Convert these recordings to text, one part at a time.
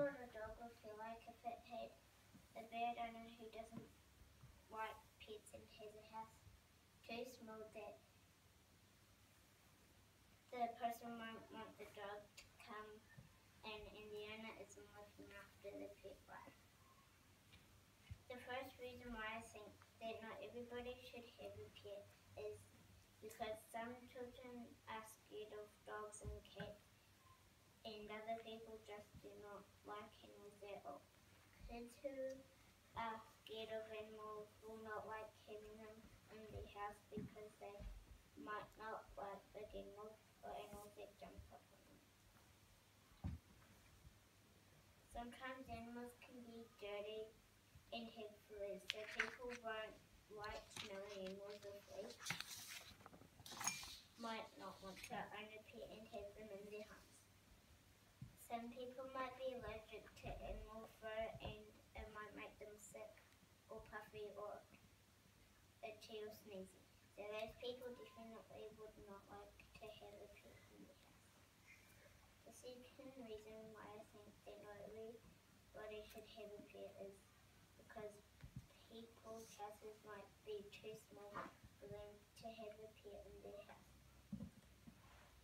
what a dog would feel like if it had a bird owner who doesn't like pets and has a house too small that the person won't want the dog to come and, and the owner isn't looking after the pet right. The first reason why I think that not everybody should have a pet is because some children are scared of dogs and cats and other people just do not animals at all. Kids who are scared of animals will not like having them in their house because they might not like big animals or animals that jump up on them. Sometimes animals can be dirty and have fleas, so people won't like smelly animals or fleas. Might not want to own a pet and have them in their homes. Some people might be allergic to animal fur and it might make them sick or puffy or itchy or sneezy. So those people definitely would not like to have a pet in their house. The second reason why I think that not everybody should have a pet is because people's houses might be too small for them to have a pet in their house.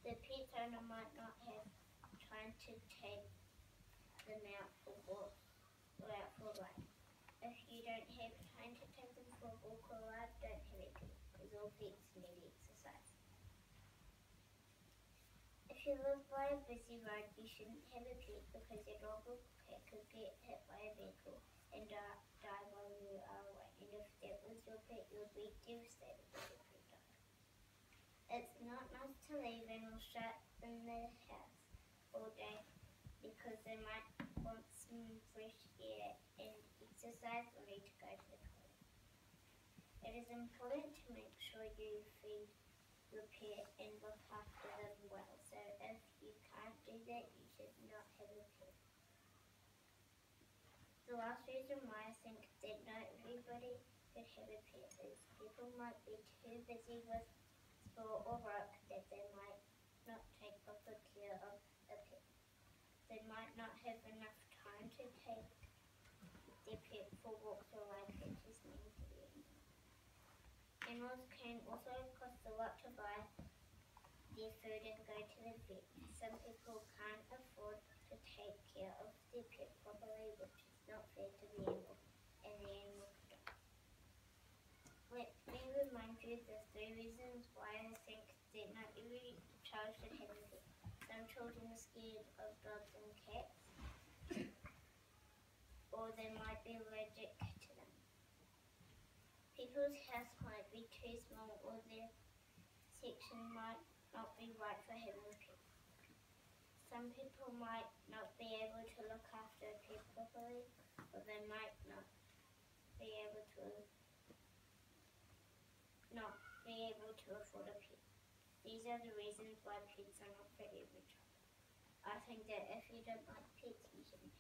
The pet owner might not have time to take them out for walks or out for ride. If you don't have time to take them for a walk or ride, don't have pet because all pets need exercise. If you live by a busy road, you shouldn't have a pet because your dog or cat could get hit by a vehicle and die, while you are away. And if that was your pet, you'd be devastated if your pet died. It's not nice to leave animals shut in the house all day because they might want some fresh air and exercise or need to go to the toilet. It is important to make sure you feed your pet and look after them well. So if you can't do that, you should not have a pet. The last reason why I think that not everybody should have a pet is people might be too busy with school or work that they might not take proper care of a pet. They not have enough time to take their pet for walks or to the animal. Animals can also cost a lot to buy their food and go to the vet. Some people can't afford to take care of their pet properly, which is not fair to the animal, and the animal could. Let me remind you the three reasons why I think that not every child should have a pet. Some children are scared of dogs and cats, or they might be allergic to them. People's house might be too small, or their section might not be right for having a pet. Some people might not be able to look after a pet properly, or they might not be able to not be able to afford a pet. These are the reasons why pets are not for every child. I think that if you don't like pets, you shouldn't